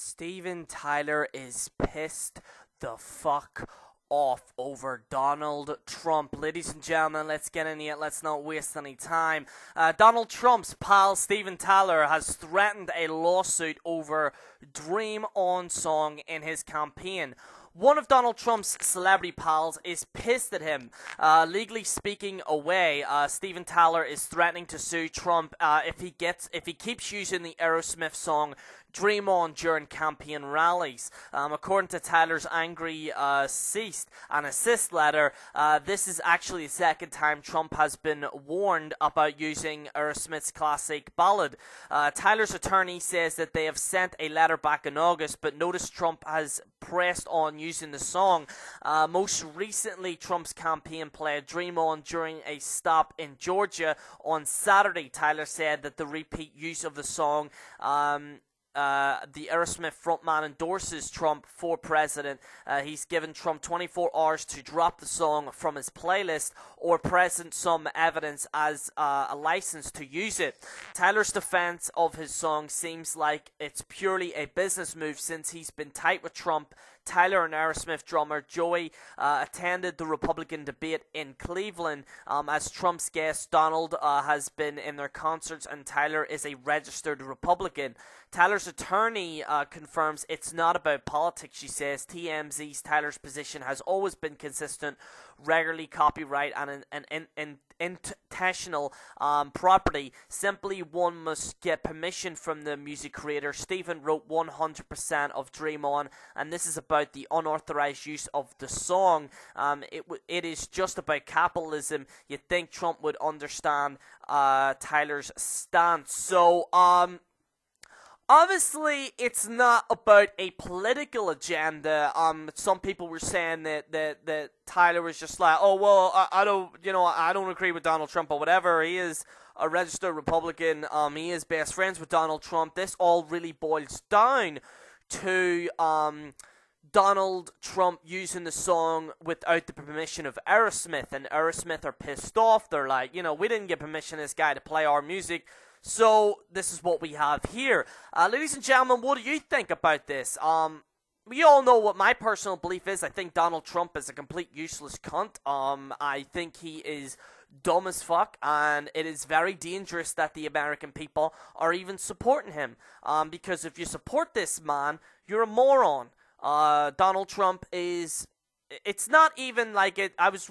Steven Tyler is pissed the fuck off over Donald Trump. Ladies and gentlemen, let's get in it. Let's not waste any time. Uh, Donald Trump's pal Steven Tyler has threatened a lawsuit over Dream On song in his campaign. One of Donald Trump's celebrity pals is pissed at him. Uh, legally speaking, away, uh, Steven Tyler is threatening to sue Trump uh, if he gets if he keeps using the Aerosmith song "Dream On" during campaign rallies. Um, according to Tyler's angry uh, and desist letter, uh, this is actually the second time Trump has been warned about using Aerosmith's classic ballad. Uh, Tyler's attorney says that they have sent a letter back in August, but notice Trump has pressed on using the song. Uh, most recently, Trump's campaign played Dream On during a stop in Georgia on Saturday. Tyler said that the repeat use of the song um, uh, the Aerosmith frontman endorses Trump for president. Uh, he's given Trump 24 hours to drop the song from his playlist or present some evidence as uh, a license to use it. Tyler's defense of his song seems like it's purely a business move since he's been tight with Trump Tyler and Aerosmith drummer Joey uh, attended the Republican debate in Cleveland um, as Trump's guest. Donald uh, has been in their concerts, and Tyler is a registered Republican. Tyler's attorney uh, confirms it's not about politics, she says. TMZ's Tyler's position has always been consistent, regularly copyright and an, an, an, intentional um, property. Simply, one must get permission from the music creator. Stephen wrote 100% of Dream On, and this is about the unauthorized use of the song. Um, it, it is just about capitalism. You'd think Trump would understand uh, Tyler's stance. So, um, obviously it's not about a political agenda. Um, some people were saying that that, that Tyler was just like, oh well, I, I don't, you know, I don't agree with Donald Trump or whatever. He is a registered Republican. Um, he is best friends with Donald Trump. This all really boils down to um. Donald Trump using the song without the permission of Aerosmith, and Aerosmith are pissed off. They're like, you know, we didn't get permission this guy to play our music, so this is what we have here. Uh, ladies and gentlemen, what do you think about this? Um, we all know what my personal belief is. I think Donald Trump is a complete useless cunt. Um, I think he is dumb as fuck, and it is very dangerous that the American people are even supporting him. Um, because if you support this man, you're a moron. Uh, Donald Trump is it's not even like it. I was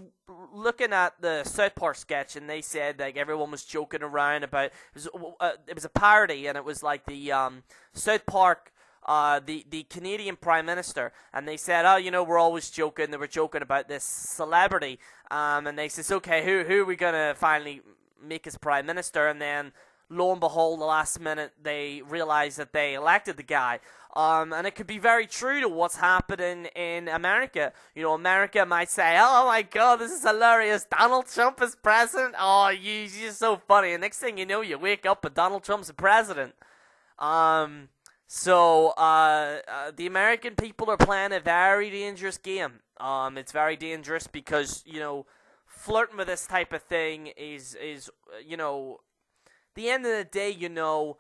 looking at the South Park sketch, and they said like everyone was joking around about it was uh, it was a parody, and it was like the um, South Park. Uh, the the Canadian Prime Minister, and they said, "Oh, you know, we're always joking." They were joking about this celebrity, um, and they says, "Okay, who who are we gonna finally make as Prime Minister?" And then, lo and behold, the last minute they realized that they elected the guy. Um, and it could be very true to what's happening in America. You know, America might say, "Oh my God, this is hilarious! Donald Trump is president. Oh, you, you're so funny." And next thing you know, you wake up and Donald Trump's the president. Um, so uh, uh, the American people are playing a very dangerous game. Um, it's very dangerous because you know, flirting with this type of thing is is you know, the end of the day, you know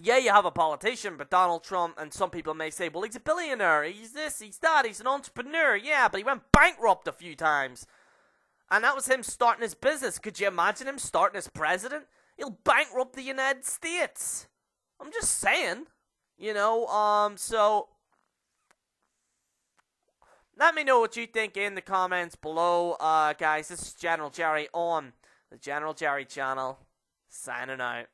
yeah, you have a politician, but Donald Trump, and some people may say, well, he's a billionaire, he's this, he's that, he's an entrepreneur, yeah, but he went bankrupt a few times. And that was him starting his business. Could you imagine him starting as president? He'll bankrupt the United States. I'm just saying. You know, um, so let me know what you think in the comments below, uh, guys. This is General Gerry on the General Gerry channel, signing out.